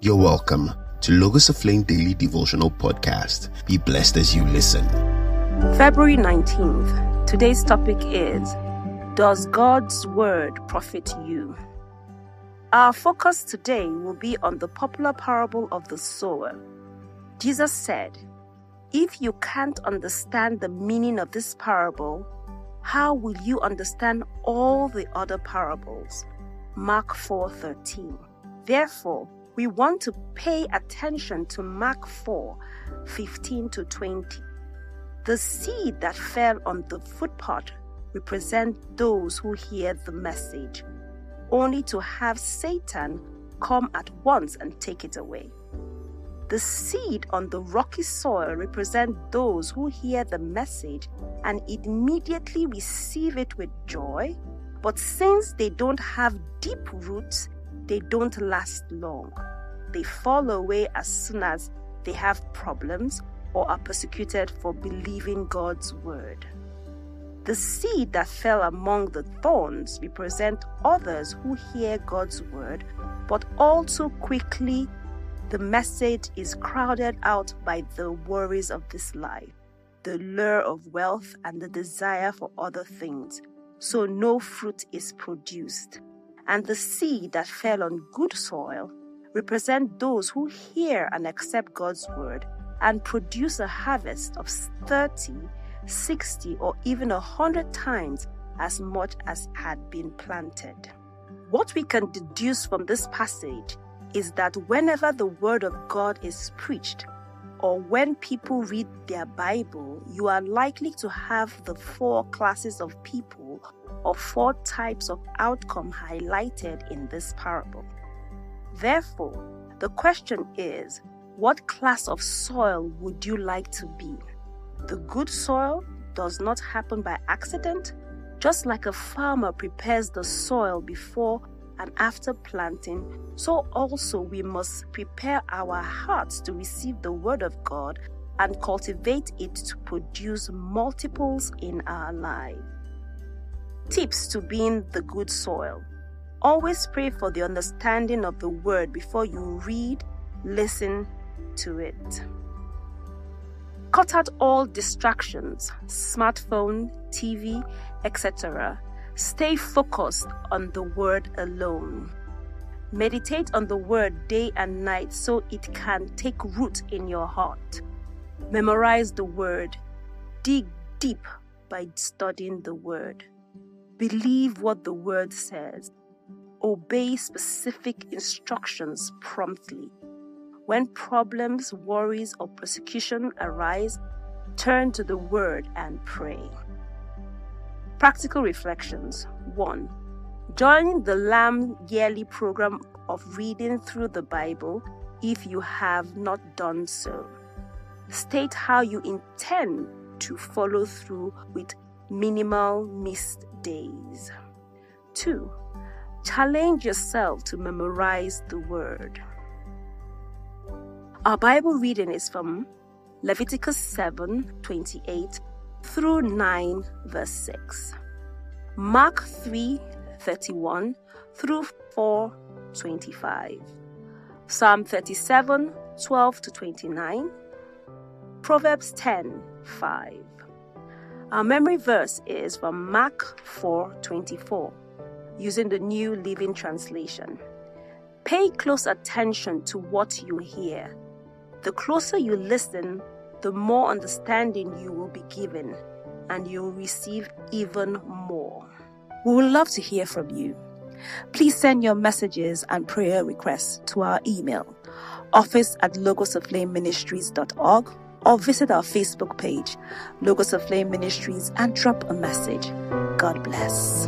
You're welcome to Logos Aflame Daily Devotional Podcast. Be blessed as you listen. February 19th. Today's topic is Does God's Word profit you? Our focus today will be on the popular parable of the sower. Jesus said, If you can't understand the meaning of this parable, how will you understand all the other parables? Mark 4:13. Therefore, we want to pay attention to Mark 4 15 to 20. The seed that fell on the footpath represent those who hear the message, only to have Satan come at once and take it away. The seed on the rocky soil represent those who hear the message and immediately receive it with joy, but since they don't have deep roots, they don't last long. They fall away as soon as they have problems or are persecuted for believing God's word. The seed that fell among the thorns represent others who hear God's word, but also quickly the message is crowded out by the worries of this life, the lure of wealth, and the desire for other things, so no fruit is produced and the seed that fell on good soil represent those who hear and accept God's word and produce a harvest of 30, 60, or even 100 times as much as had been planted. What we can deduce from this passage is that whenever the word of God is preached, or when people read their Bible, you are likely to have the four classes of people or four types of outcome highlighted in this parable. Therefore, the question is what class of soil would you like to be? The good soil does not happen by accident, just like a farmer prepares the soil before and after planting, so also we must prepare our hearts to receive the Word of God and cultivate it to produce multiples in our life. Tips to being the good soil. Always pray for the understanding of the Word before you read, listen to it. Cut out all distractions, smartphone, TV, etc Stay focused on the word alone. Meditate on the word day and night so it can take root in your heart. Memorize the word. Dig deep by studying the word. Believe what the word says. Obey specific instructions promptly. When problems, worries, or persecution arise, turn to the word and pray. Practical reflections 1. Join the Lamb yearly program of reading through the Bible if you have not done so. State how you intend to follow through with minimal missed days. 2. Challenge yourself to memorize the word. Our Bible reading is from Leviticus 7 28 through 9, verse 6. Mark 3, 31 through 4, 25. Psalm 37, 12 to 29. Proverbs 10, 5. Our memory verse is from Mark 4:24, using the New Living Translation. Pay close attention to what you hear. The closer you listen, the more understanding you will be given and you'll receive even more. We would love to hear from you. Please send your messages and prayer requests to our email, office at logosaflameministries.org, or visit our Facebook page, Logos Aflame Ministries, and drop a message. God bless.